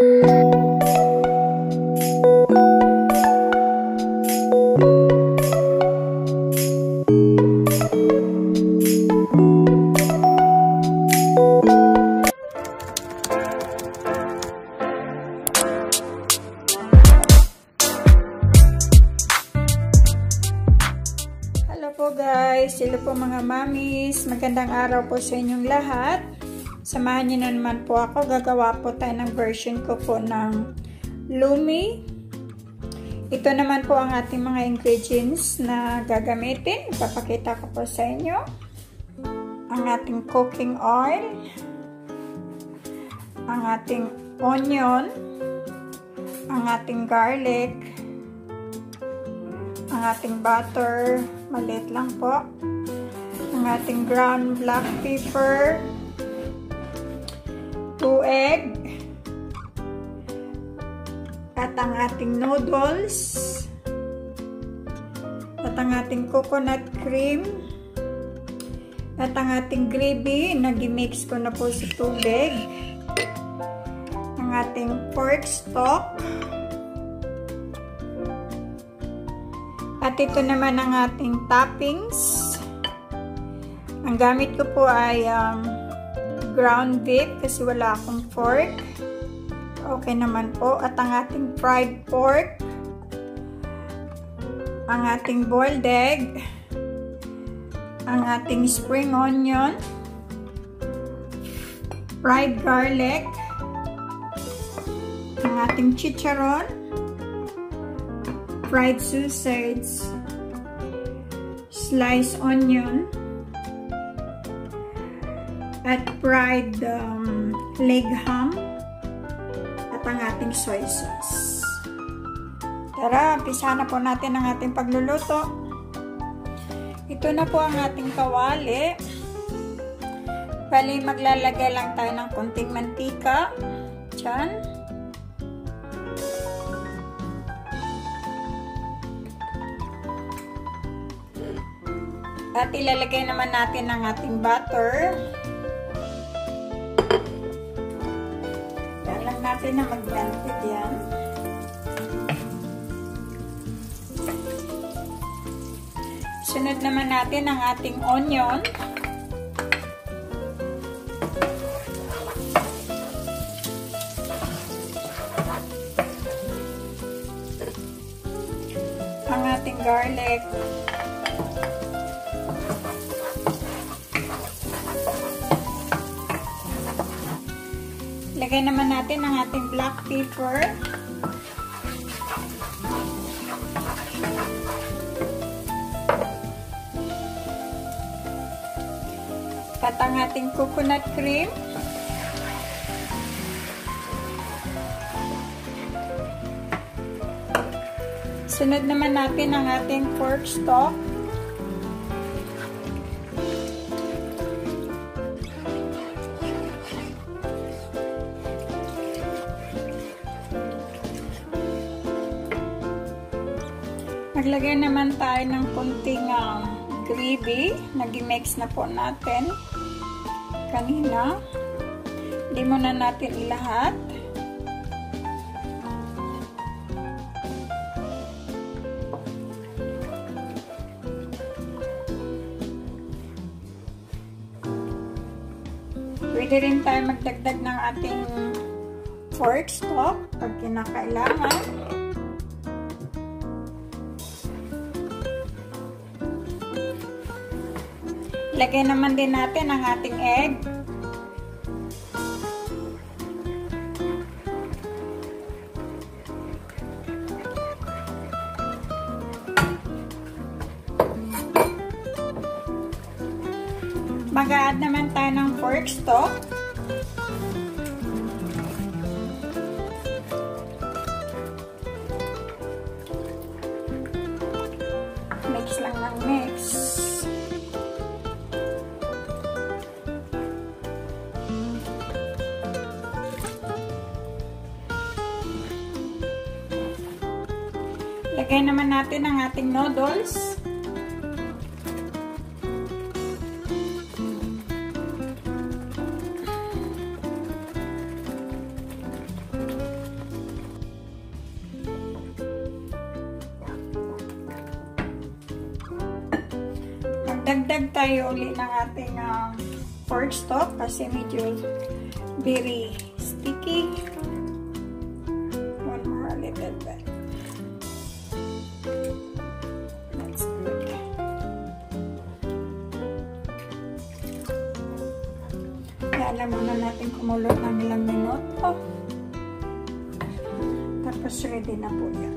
Hello po mga mamis. Magandang araw po sa inyong lahat. Samahan niyo na naman po ako. Gagawa po tayo ng version ko po ng Lumi. Ito naman po ang ating mga ingredients na gagamitin. Ipapakita ko po sa inyo. Ang ating cooking oil. Ang ating onion. Ang ating garlic. Ang ating butter. Maliit lang po ang ating ground black pepper, 2 egg, at ang ating noodles, at ang ating coconut cream, at ang ating gravy, nag-mix ko na po sa tubig, ang ating pork stock, at ito naman ang ating toppings, ang gamit ko po ay um, ground beef kasi wala akong pork. Okay naman po. At ang ating fried pork. Ang ating boiled egg. Ang ating spring onion. Fried garlic. Ang ating chicharon. Fried sausage. Sliced onion at fried um, leg ham at ang ating soy sauce. Tara, umpisa na po natin ang ating pagluluto. Ito na po ang ating kawali. Bali, maglalagay lang tayo ng konting mantika. Diyan. At ilalagay naman natin ang ating butter. Natin na mag-melted yan. Sunod naman natin ang ating onion. Ang ating garlic. Lagay naman natin ang ating black pepper. At ang ating coconut cream. Sunod naman natin ang ating pork stock. Naglagay naman tayo ng kunting um, gravy. Nag-mix na po natin kanina. Hindi muna natin ilahat. Pwede rin tayo magdagdag ng ating pork stock pag kinakailangan. Lagay naman din natin ang ating egg. Mag-add naman tayo ng pork stock. Mix lang ng mix. Lagay naman natin ang ating noodles. Magdagdag tayo uli ng ating uh, pork stock kasi medyo very sticky. Kaya muna natin kumulot ng ilang minuto. Tapos ready na po yan.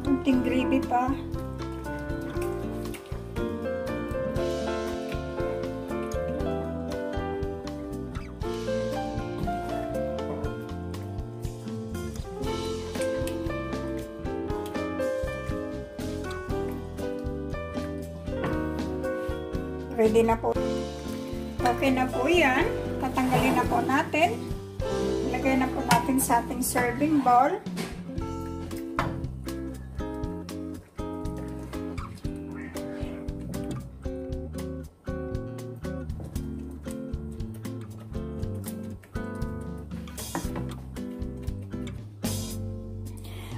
Kunting gravy pa. Ready na po. Okay na po yan. Tatanggalin na po natin. Ilagay na po natin sa ating serving bowl.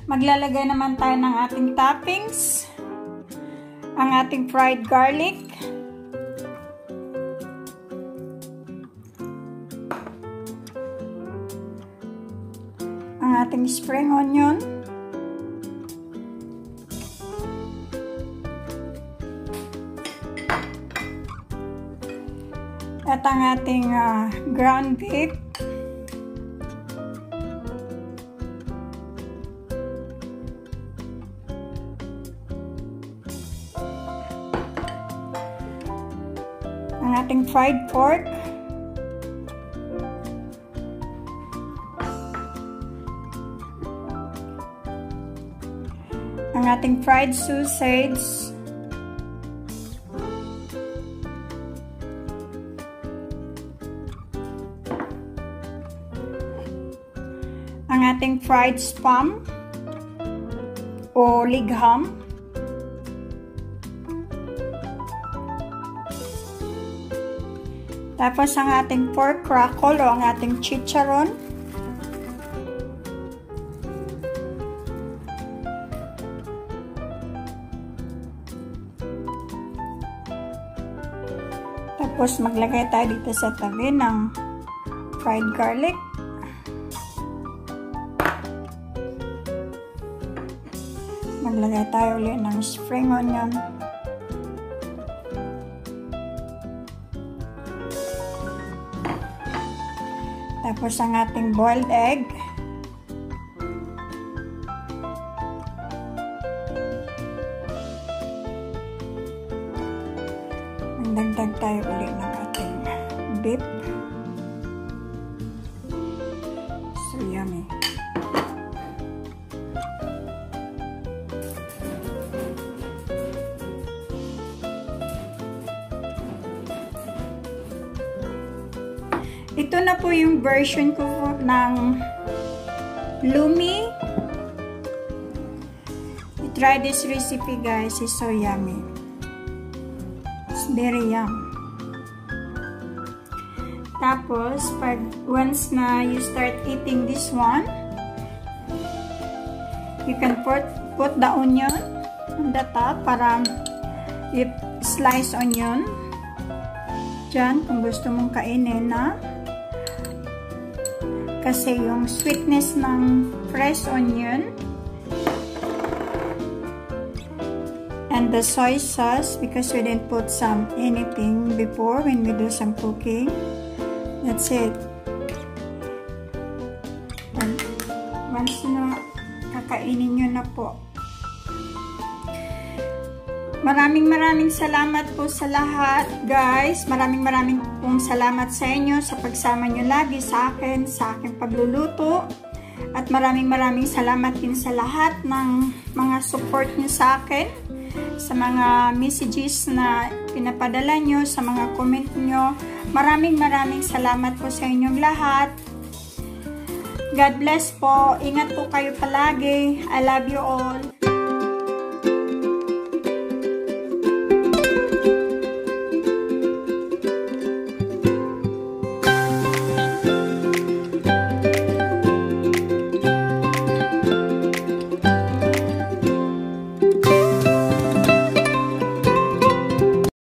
Maglalagay naman tayo ng ating toppings. Ang ating fried garlic. Ating spring onion. At ang ating uh, ground beef. ang ating fried pork. Ang ating fried sausage. Ang ating fried spam o ligham. Tapos ang ating pork crackle o ang ating chicharon. Tapos maglagay tayo dito sa tabi ng fried garlic. Maglagay tayo ulit ng spring onion. Tapos ang ating boiled egg. Ito na po yung version ko ng Lumi. You try this recipe guys. It's so yummy. It's very yum. Tapos, pag once na you start eating this one, you can put, put the onion on the top para you slice onion. Diyan, kung gusto mong kainin na kasi yung sweetness ng fresh onion and the soy sauce because we didn't put some anything before when we do some cooking. That's it. And once na kakainin nyo na po Maraming maraming salamat po sa lahat, guys. Maraming maraming pong salamat sa inyo sa pagsama nyo lagi sa akin, sa aking pagluluto. At maraming maraming salamat din sa lahat ng mga support nyo sa akin, sa mga messages na pinapadala nyo, sa mga comment nyo. Maraming maraming salamat po sa inyong lahat. God bless po. Ingat po kayo palagi. I love you all.